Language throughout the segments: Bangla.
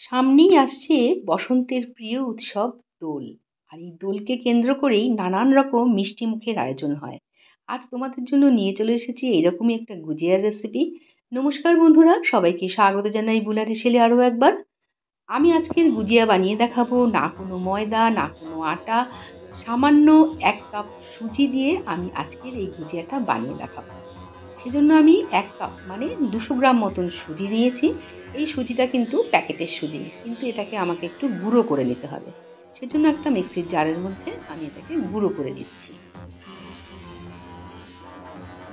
সামনেই আসছে বসন্তের প্রিয় উৎসব দোল। আর এই দোলকে কেন্দ্র করেই নানান রকম মিষ্টি মুখের আয়োজন হয়। আজ তোমাদের জন্য নিয়ে চলে এসেছি এইরকমই একটা গুজিয়ার রেসিপি নমস্কার বন্ধুরা, সবাইকে স্বাগত জানাই বুলারি ছেলে আরও একবার। আমি আজকের গুজিয়া বানিয়ে দেখাবো না কোনো ময়দা, না কোনো আটা, সামান্য এক কাপ সুজি দিয়ে আমি আজকের এই গুজিয়াটা বানিয়ে দেখাবো। সেজন্য আমি এক কাপ মানে দুশো গ্রাম মতন সুজি নিয়েছি। এই সুজিটা কিন্তু প্যাকেটের সুজি, কিন্তু এটাকে আমাকে একটু গুঁড়ো করে নিতে হবে। সেজন্য একটা মিক্সির জারের মধ্যে আমি এটাকে গুঁড়ো করে দিচ্ছি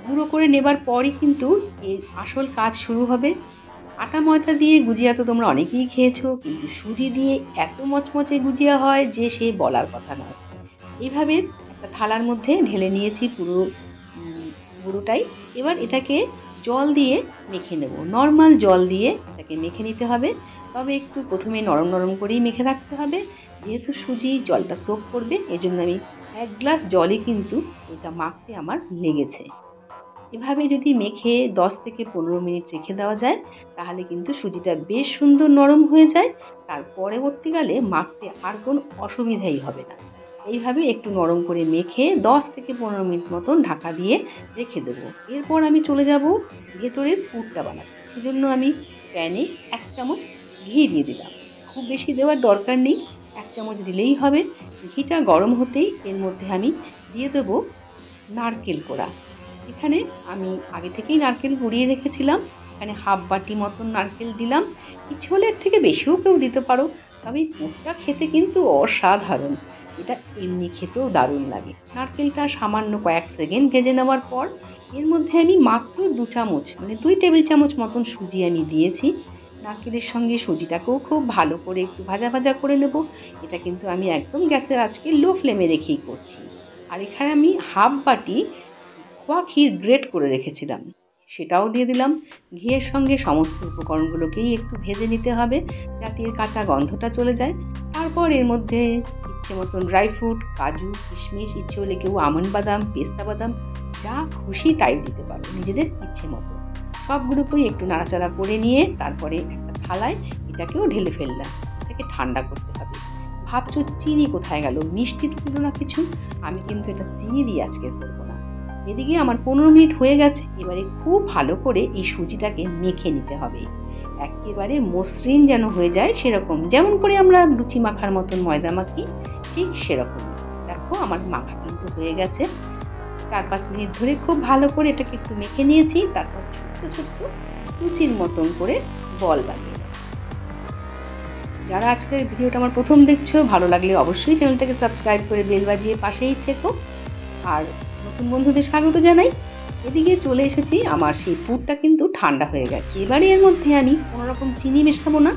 গুঁড়ো করে নেবার পরই কিন্তু এই আসল কাজ শুরু হবে। আটা ময়দা দিয়ে গুজিয়া তো তোমরা অনেকেই খেয়েছো, কিন্তু সুজি দিয়ে এত মচমচে গুজিয়া হয় যে সে বলার কথা নয়। এইভাবে একটা থালার মধ্যে ঢেলে নিয়েছি পুরো গুঁড়োটাই এবার এটাকে জল দিয়ে মেখে নেব। নর্মাল জল দিয়ে এটাকে মেখে নিতে হবে। তবে একটু প্রথমে নরম নরম করেই মেখে রাখতে হবে। যেহেতু সুজি জলটা সোপ করবে, এজন্য আমি এক গ্লাস জলই কিন্তু এটা মাখতে আমার লেগেছে। এভাবে যদি মেখে দশ থেকে পনেরো মিনিট রেখে দেওয়া যায়, তাহলে কিন্তু সুজিটা বেশ সুন্দর নরম হয়ে যায়। তার পরবর্তীকালে মাখতে আর কোনো অসুবিধাই হবে না। এইভাবে একটু নরম করে মেখে দশ থেকে পনেরো মিনিট মতন ঢাকা দিয়ে রেখে দেবো। এরপর আমি চলে যাব ভেতরের পুরটা বানাতে। সেজন্য আমি প্যানে এক চামচ ঘি দিয়ে দিলাম। খুব বেশি দেওয়ার দরকার নেই, এক চামচ দিলেই হবে। ঘিটা গরম হতেই এর মধ্যে আমি দিয়ে দেবো নারকেল কোড়া। এখানে আমি আগে থেকেই নারকেল কুড়িয়ে রেখেছিলাম। এখানে হাফ বাটি মতন নারকেল দিলাম। ইচ্ছে হলে এর থেকে বেশিও কেউ দিতে পারো। তবে পুরটা খেতে কিন্তু অসাধারণ। এটা এমনি খেতেও দারুণ লাগে। নারকেলটা সামান্য কয়েক সেকেন্ড ভেজে নেওয়ার পর এর মধ্যে আমি মাত্র দু চামচ মানে দুই টেবিল চামচ মতন সুজি আমি দিয়েছি। নারকেলের সঙ্গে সুজিটাকেও খুব ভালো করে একটু ভাজা ভাজা করে নেব। এটা কিন্তু আমি একদম গ্যাসের আজকে লো ফ্লেমে রেখেই করছি। আর এখানে আমি হাফ বাটি খোয়া ক্ষীর গ্রেট করে রেখেছিলাম। সেটাও দিয়ে দিলাম। ঘিয়ের সঙ্গে সমস্ত উপকরণগুলোকেই একটু ভেজে নিতে হবে যাতে এর কাঁচা গন্ধটা চলে যায়। তারপর এর মধ্যে ইচ্ছে মতন ড্রাই ফ্রুট কাজু, কিশমিশ, ইচ্ছে হলে কেউ আমন্ড বাদাম, পেস্তা বাদাম, যা খুশি তাই দিতে পারো নিজেদের ইচ্ছে মতো। সবগুলোকেই একটু নাড়াচাড়া করে নিয়ে তারপরে একটা থালায় এটাকেও ঢেলে ফেললাম। এটাকে ঠান্ডা করতে হবে। ভাবছ চিনি কোথায় গেল? মিষ্টি তো দিল না কিছু। আমি কিন্তু এটা চিনি দিয়ে আজকে করব। এদিকে আমার পনেরো মিনিট হয়ে গেছে, এবারে খুব ভালো করে এই সুজিটাকে মেখে নিতে হবে। একেবারে মসৃণ যেন হয়ে যায় সেরকম। যেমন করে আমরা লুচি মাখার মতন ময়দা মাখি, ঠিক সেরকম। দেখো আমার মাখা কিন্তু হয়ে গেছে। চার পাঁচ মিনিট ধরে খুব ভালো করে এটাকে একটু মেখে নিয়েছি, তারপর ছোট্ট ছোট্ট লুচির মতন করে বল বানিয়ে যারা আজকের ভিডিওটা আমার প্রথম দেখছ, ভালো লাগলে অবশ্যই চ্যানেলটাকে সাবস্ক্রাইব করে বেল বাজিয়ে পাশেই থেকো। আর নতুন বন্ধুদের স্বাগত জানাই। এদিকে চলে এসেছি, আমার সেই পুরটা কিন্তু ঠান্ডা হয়ে গেছে। এবারে এর মধ্যে আমি কোনো রকম চিনি মেশাবো না।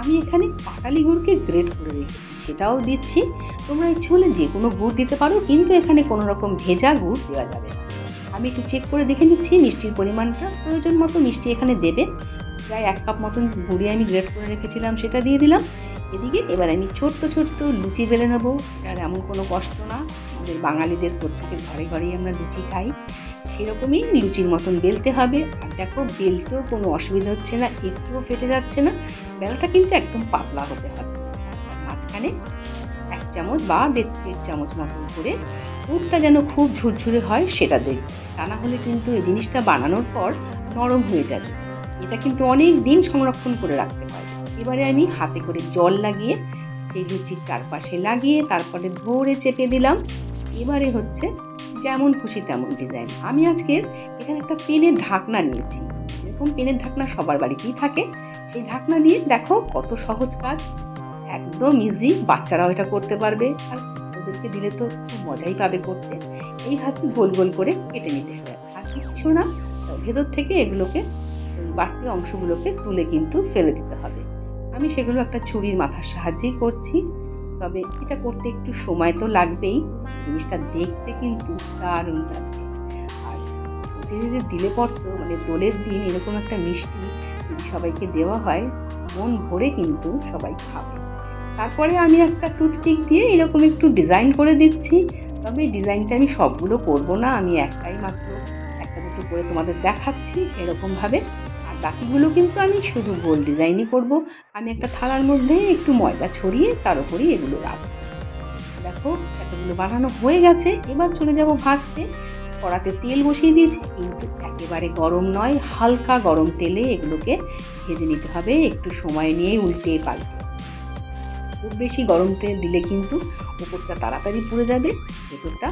আমি এখানে পাটালি গুড়কে গ্রেট করে রেখেছি, সেটাও দিচ্ছি। তোমরা ইচ্ছে হলে যে কোনো গুড় দিতে পারো, কিন্তু এখানে কোনো রকম ভেজা গুড় দেওয়া যাবে না। আমি একটু চেক করে দেখে নিচ্ছি, মিষ্টির পরিমাণটা প্রয়োজন মতো মিষ্টি এখানে দেবে। প্রায় এক কাপ মতন গুড়ি আমি গ্রেট করে রেখেছিলাম, সেটা দিয়ে দিলাম। এদিকে এবার আমি ছোট্ট ছোট্ট লুচি বেলে নেব। আর এমন কোনো কষ্ট না, আমাদের বাঙালিদের প্রত্যেকের ঘরে ঘরেই আমরা লুচি খাই। সেরকমই লুচির মতন বেলতে হবে। আর দেখো, বেলতেও কোনো অসুবিধা হচ্ছে না, একটুও ফেটে যাচ্ছে না। বেলাটা কিন্তু একদম পাতলা হতে হবে। মাঝখানে এক চামচ বা দেড় চামচ মতন করে দুধটা যেন খুব ঝুরঝুরে হয়, সেটা দেখবে তা না হলে কিন্তু এই জিনিসটা বানানোর পর নরম হয়ে যাবে। এটা কিন্তু অনেক দিন সংরক্ষণ করে রাখতে পারবে এবারে আমি হাতে করে জল লাগিয়ে, সেই লুচির চারপাশে লাগিয়ে, তারপরে ধরে চেপে দিলাম। এবারে হচ্ছে যেমন খুশি তেমন ডিজাইন আমি আজকের এখানে একটা পেনের ঢাকনা নিয়েছি। এরকম পেনের ঢাকনা সবার বাড়িতেই থাকে। সেই ঢাকনা দিয়ে দেখো কত সহজ কাজ। একদম ইজি বাচ্চারাও এটা করতে পারবে। আর ওদেরকে দিলে তো খুব মজাই পাবে করতে। এইভাবে গোল গোল করে কেটে নিতে হবে। আর কিচ্ছু না, ভেতর থেকে এগুলোকে বাড়তি অংশগুলোকে তুলে কিন্তু ফেলে দিতে হবে। আমি সেগুলো একটা ছুরির মাথার সাহায্যেই করছি, তবে এটা করতে একটু সময় তো লাগবেই। জিনিসটা দেখতে কিন্তু দারুণ লাগবে আর ধীরে ধীরে দিলে পড়তো মানে দোলের দিন এরকম একটা মিষ্টি যদি সবাইকে দেওয়া হয়, মন ভরে কিন্তু সবাই খাবে। তারপরে আমি একটা টুথপিক দিয়ে এরকম একটু ডিজাইন করে দিচ্ছি, তবে ডিজাইনটা আমি সবগুলো করব না, আমি একটাই মাত্র একটা দুটো করে তোমাদের দেখাচ্ছি, এরকমভাবে বাকিগুলো কিন্তু আমি শুধু গোল ডিজাইনই করব। আমি একটা থালার মধ্যে একটু ময়দা ছড়িয়ে তার উপরেই এগুলো রাখব। দেখো, এতগুলো বানানো হয়ে গেছে। এবার চলে যাব ভাজতে। কড়াতে তেল বসিয়ে দিয়েছি, কিন্তু একেবারে গরম নয়, হালকা গরম তেলে এগুলোকে ভেজে নিতে হবে। একটু সময় নিয়ে উল্টে পাল্টে। খুব বেশি গরম তেল দিলে কিন্তু উপরটা তাড়াতাড়ি পুড়ে যাবে, ভেতরটা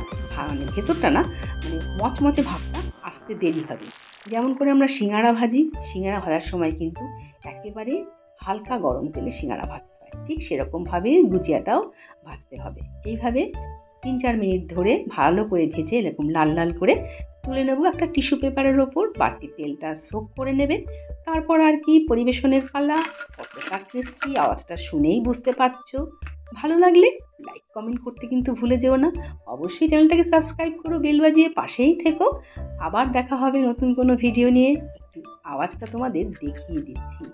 মানে ভেতরটা না মানে মচমচে ভাবটা আসতে দেরি হবে। যেমন করে আমরা সিঙ্গাড়া ভাজি সিঙ্গাড়া ভাজার সময় কিন্তু একেবারে হালকা গরম তেলে সিঙ্গাড়া ভাজতে হয়। ঠিক সেরকমভাবে গুজিয়াটাও ভাজতে হবে। এইভাবে তিন চার মিনিট ধরে ভালো করে ভেজে এরকম লাল লাল করে তুলে নেব একটা টিস্যু পেপারের ওপর, বাড়তি তেলটা সোক করে নেবে। তারপর আর কি পরিবেশনের পালা, কতটা ক্রিস্পি আওয়াজটা শুনেই বুঝতে পারছ। ভালো লাগলে লাইক কমেন্ট করতে কিন্তু ভুলে যেও না। অবশ্যই চ্যানেলটাকে সাবস্ক্রাইব করো বেল বাজিয়ে পাশেই থেকো। আবার দেখা হবে নতুন কোনো ভিডিও নিয়ে। আওয়াজটা তোমাদের দেখিয়ে দিচ্ছি,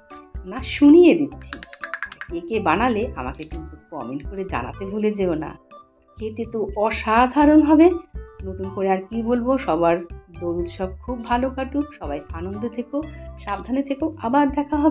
না শুনিয়ে দিচ্ছি। কে কে বানালে আমাকে কিন্তু কমেন্ট করে জানাতে ভুলে যেও না। খেতে তো অসাধারণ হবে। নতুন করে আর কি বলব, সবার দোল উৎসব খুব ভালো কাটুক, সবাই আনন্দে থেকো, সাবধানে থেকো, আবার দেখা হবে।